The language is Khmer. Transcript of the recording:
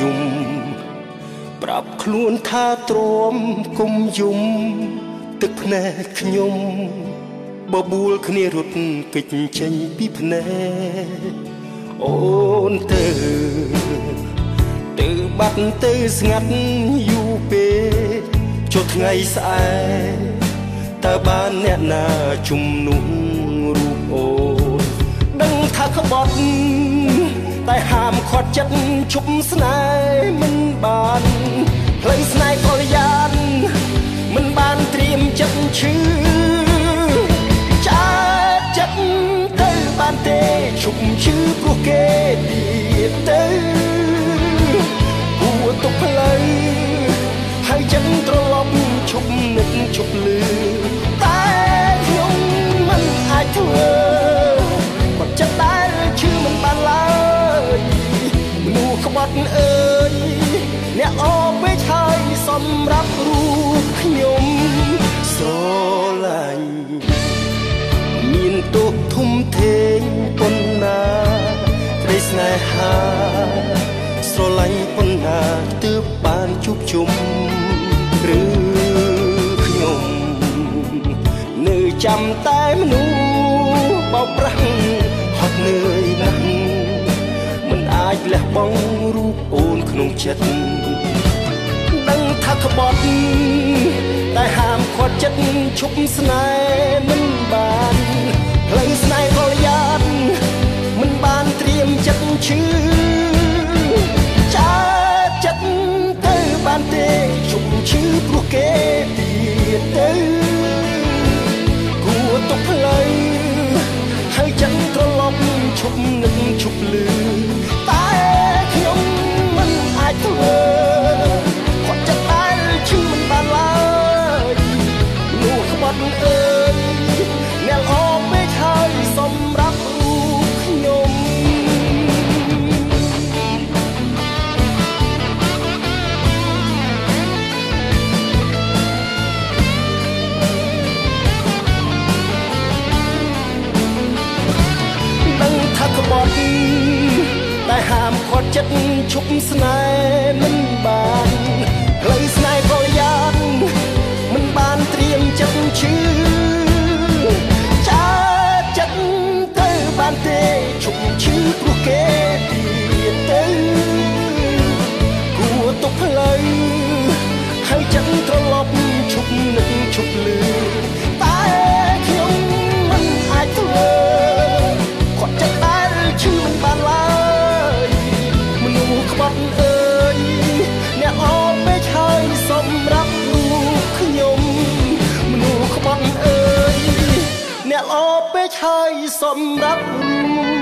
យំប្រាប់ខ្លួនថាទ្រាំគុំយំទឹកភ្នែកខ្ញុំបបួលគ្នារត់គេចចេញពីភ្នែកអូនទៅទៅបាត់ទៅស្ងាត់យូរពេកចុះថ្ងៃស្អែកតើបានអ្នកណាជំនុំរូបអូនដឹងថាក្បត់ តែហាមខាត់ចិត្តជប់ស្នេហ៍មិនបានផ្លូវស្នេហ៍កលយានមិនបានត្រៀមចិត្តឈឺចាចិត្តទៅបានទេជប់ឈឺព្រោះគេទៀតទៅគួរទុកផ្លូវហើយចិត្តត្រឡប់ឈប់នឹកឈប់លឺ អ្នកអបពេកហើយសម្រាប់រូបខ្ញុំស្រឡាញ់មានទុកធំធេងប៉ុណ្ណាក្តីស្នេហាស្រឡាញ់ប៉ុណ្ណាទើបបានជួបជុំឬខ្ញុំនៅចាំតែមនុស្សបោកប្រាស់ហត់នឿយណាស់មិនអាចលះបង់រូបអូនក្នុង ចិត្តដឹងថាក្បត់តែហាមខាត់ចិត្តឈប់ស្នេហ៍មិនបានផ្លូវស្នេហ៍ក៏យ៉ាត់មិនបានត្រៀមចិត្តឈឺចាចិត្តទៅបានទេជុំឈឺព្រោះគេទៀតទៅគួរទុកផ្លូវហើយចិត្តត្រឡប់ឈប់នឹងឈប់លឺ អើយអ្នកអបពេកហើយសម្រាប់រូបខ្ញុំដឹងថាក្បត់តែហាមខាត់ចិត្តឈប់ស្នេហ៍មិនបាន បត់អើយអ្នកអបពេកហើយសម្រាប់រូបខ្ញុំមនុស្សក្បត់អើយអ្នកអបពេកហើយសម្រាប់រូប